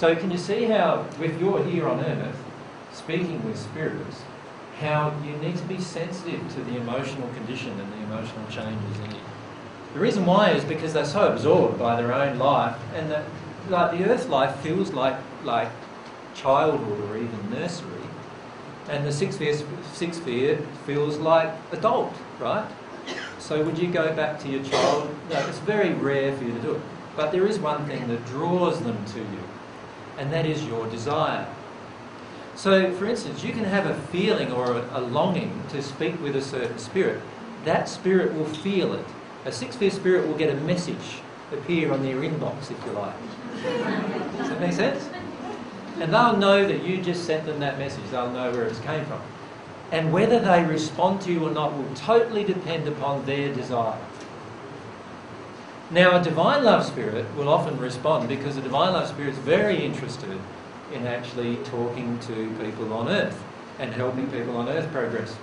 So can you see how, if you're here on earth, speaking with spirits, how you need to be sensitive to the emotional condition and the emotional changes in you. The reason why is because they're so absorbed by their own life, and that like the earth life feels like like childhood or even nursery, and the sixth sphere, sixth sphere feels like adult, right? So would you go back to your child? No, it's very rare for you to do it. But there is one thing that draws them to you, and that is your desire. So, for instance, you can have a feeling or a, longing to speak with a certain spirit. That spirit will feel it. A sixth sphere spirit will get a message appear on their inbox, if you like. Does that make sense? And they'll know that you just sent them that message. They'll know where it came from. And whether they respond to you or not will totally depend upon their desire. Now, a divine love spirit will often respond because a divine love spirit is very interested in actually talking to people on earth and helping people on earth progress.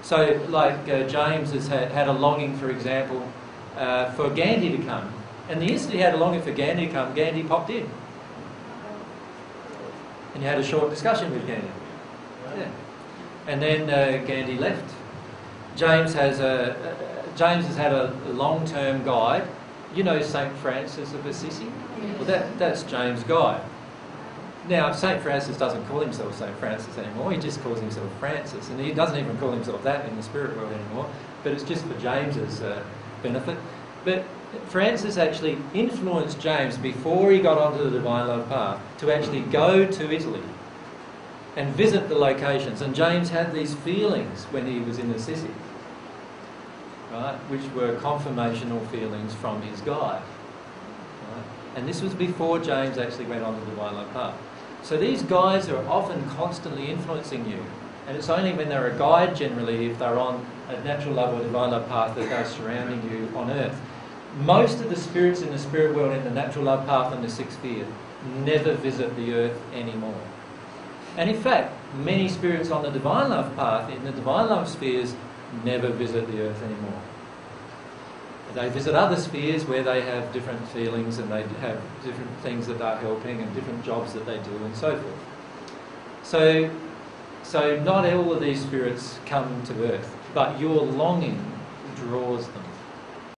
So, like uh, James has had, had, a longing, for example, uh, for Gandhi to come. And the instant he had a longing for Gandhi to come, Gandhi popped in. And you had a short discussion with Gandhi. Yeah. And then uh, Gandhi left. James has a uh, James has had a long-term guide. You know Saint Francis of Assisi. Well, that that's James' Guy. Now, St. Francis doesn't call himself St. Francis anymore, he just calls himself Francis, and he doesn't even call himself that in the spirit world anymore, but it's just for James's uh, benefit. But Francis actually influenced James before he got onto the divine love path to actually go to Italy and visit the locations. And James had these feelings when he was in Assisi, right, which were confirmational feelings from his guide. Right? And this was before James actually went on to the divine love path. So these guides are often constantly influencing you. And it's only when they're a guide, generally, if they're on a natural love or divine love path, that they're surrounding you on earth. Most of the spirits in the spirit world, in the natural love path and the sixth sphere, never visit the earth anymore. And in fact, many spirits on the divine love path, in the divine love spheres, never visit the earth anymore. They visit other spheres where they have different feelings and they have different things that they're helping and different jobs that they do and so forth. So, so not all of these spirits come to earth, but your longing draws them.